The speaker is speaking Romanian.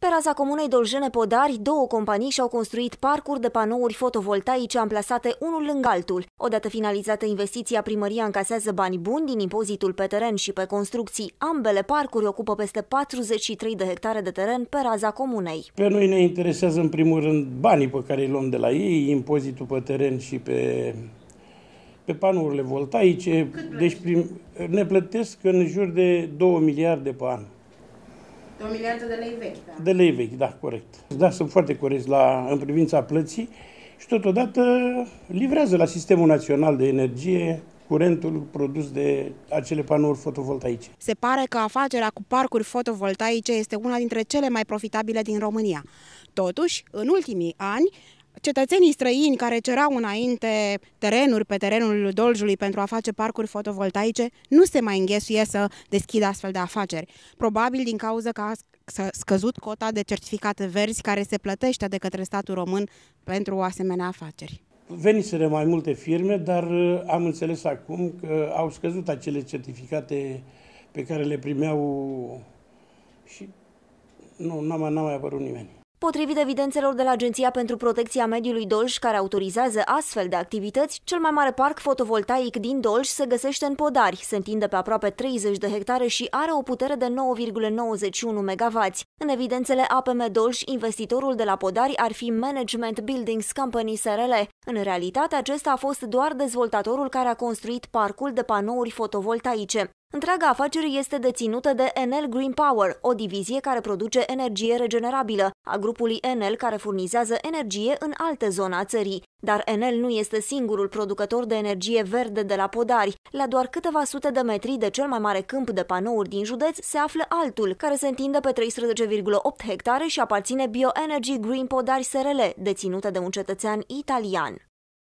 Pe raza comunei Dolgene Podari, două companii și-au construit parcuri de panouri fotovoltaice amplasate unul lângă altul. Odată finalizată investiția, primăria încasează bani buni din impozitul pe teren și pe construcții. Ambele parcuri ocupă peste 43 de hectare de teren pe raza comunei. Pe noi ne interesează în primul rând banii pe care îi luăm de la ei, impozitul pe teren și pe pe panourile voltaice, deci prim, ne plătesc în jur de 2 miliarde pe an. 2 miliarde de lei vechi, da? De lei vechi, da, corect. Da, sunt foarte corecți la, în privința plății și totodată livrează la Sistemul Național de Energie curentul produs de acele panouri fotovoltaice. Se pare că afacerea cu parcuri fotovoltaice este una dintre cele mai profitabile din România. Totuși, în ultimii ani, Cetățenii străini care cerau înainte terenuri pe terenul Doljului pentru a face parcuri fotovoltaice nu se mai înghesuie să deschidă astfel de afaceri. Probabil din cauza că a scăzut cota de certificate verzi care se plătește de către statul român pentru asemenea afaceri. Veniseră mai multe firme, dar uh, am înțeles acum că au scăzut acele certificate pe care le primeau și nu, n-a mai, n-a mai apărut nimeni. Potrivit evidențelor de la Agenția pentru Protecția Mediului Dolj, care autorizează astfel de activități, cel mai mare parc fotovoltaic din Dolj se găsește în Podari, se întinde pe aproape 30 de hectare și are o putere de 9,91 MW. În evidențele APM Dolj, investitorul de la Podari ar fi Management Buildings Company SRL. În realitate, acesta a fost doar dezvoltatorul care a construit parcul de panouri fotovoltaice. Întreaga afacere este deținută de Enel Green Power, o divizie care produce energie regenerabilă, a grupului Enel care furnizează energie în alte zone a țării. Dar Enel nu este singurul producător de energie verde de la Podari. La doar câteva sute de metri de cel mai mare câmp de panouri din județ se află altul, care se întinde pe 13,8 hectare și aparține Bioenergy Green Podari SRL, deținută de un cetățean italian.